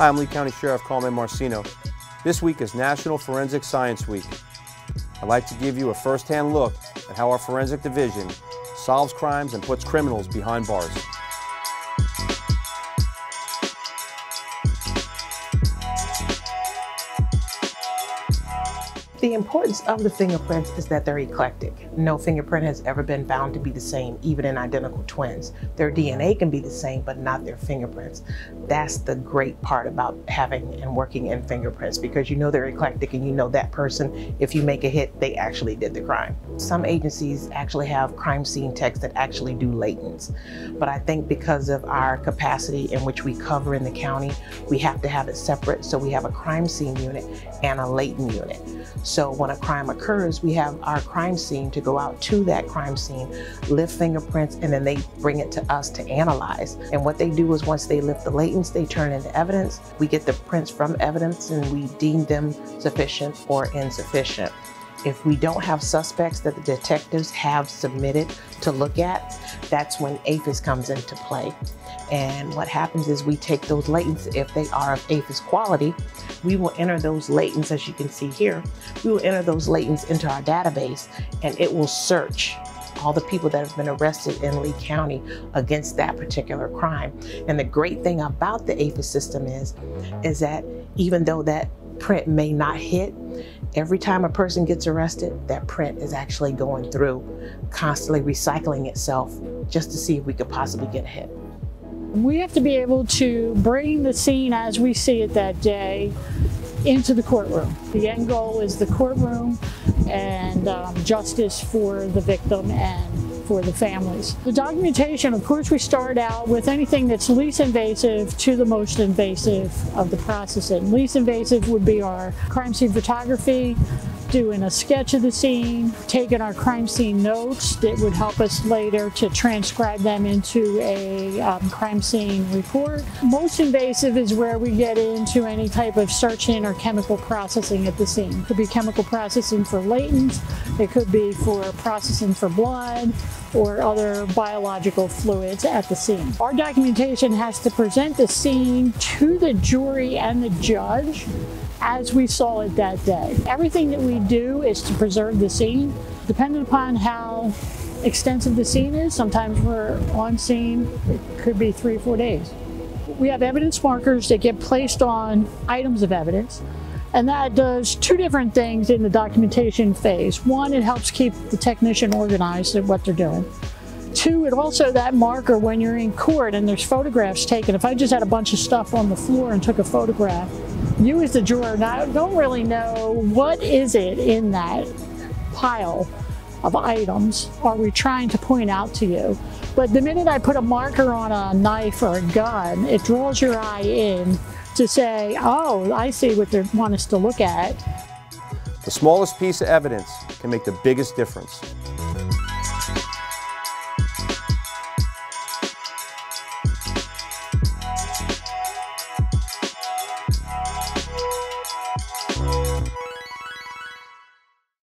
Hi, I'm Lee County Sheriff Carmine Marceno. This week is National Forensic Science Week. I'd like to give you a first-hand look at how our forensic division solves crimes and puts criminals behind bars. The importance of the fingerprints is that they're eclectic. No fingerprint has ever been found to be the same, even in identical twins. Their DNA can be the same, but not their fingerprints. That's the great part about having and working in fingerprints because you know they're eclectic and you know that person, if you make a hit, they actually did the crime. Some agencies actually have crime scene techs that actually do latents. But I think because of our capacity in which we cover in the county, we have to have it separate. So we have a crime scene unit and a latent unit. So when a crime occurs, we have our crime scene to go out to that crime scene, lift fingerprints, and then they bring it to us to analyze. And what they do is once they lift the latents, they turn into evidence. We get the prints from evidence and we deem them sufficient or insufficient. If we don't have suspects that the detectives have submitted to look at, that's when AFIS comes into play. And what happens is we take those latents, if they are of AFIS quality, we will enter those latents, as you can see here, we will enter those latents into our database and it will search all the people that have been arrested in Lee County against that particular crime. And the great thing about the AFIS system is, is that even though that print may not hit, every time a person gets arrested, that print is actually going through, constantly recycling itself just to see if we could possibly get a hit. We have to be able to bring the scene as we see it that day into the courtroom. The end goal is the courtroom and um, justice for the victim and for the families. The documentation, of course, we start out with anything that's least invasive to the most invasive of the processing. Least invasive would be our crime scene photography, doing a sketch of the scene, taking our crime scene notes that would help us later to transcribe them into a um, crime scene report. Most invasive is where we get into any type of searching or chemical processing at the scene. It could be chemical processing for latent, it could be for processing for blood, or other biological fluids at the scene. Our documentation has to present the scene to the jury and the judge as we saw it that day. Everything that we do is to preserve the scene. Depending upon how extensive the scene is, sometimes we're on scene, it could be three or four days. We have evidence markers that get placed on items of evidence. And that does two different things in the documentation phase. One, it helps keep the technician organized at what they're doing. Two, it also that marker when you're in court and there's photographs taken. If I just had a bunch of stuff on the floor and took a photograph, you as the juror don't really know what is it in that pile of items are we trying to point out to you. But the minute I put a marker on a knife or a gun, it draws your eye in to say, oh, I see what they want us to look at. The smallest piece of evidence can make the biggest difference.